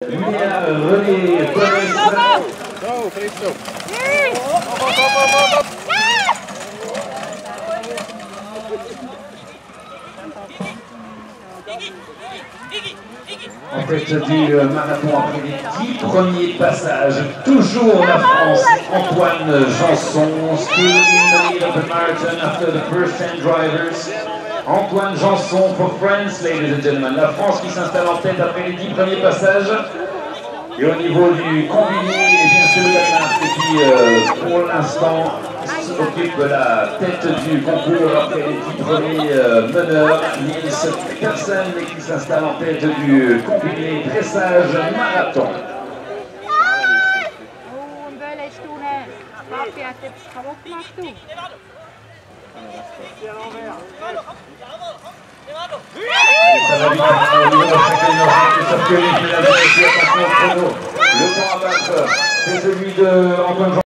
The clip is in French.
Julia René Torres. En tête du marathon après les dix premiers passages, toujours la France, Antoine Janson, still in the lead of the marathon after the first 10 drivers. Antoine Janson for France, ladies and gentlemen. La France qui s'installe en tête après les dix premiers passages. Et au niveau du combiné, bien c'est le qui, euh, pour l'instant, occupe la tête du concours après les dix premiers euh, meneurs. Niels Persson qui s'installe en tête du combiné dressage marathon. Au niveau de chacun de. Le temps à battre, c'est celui de Antoine Jean-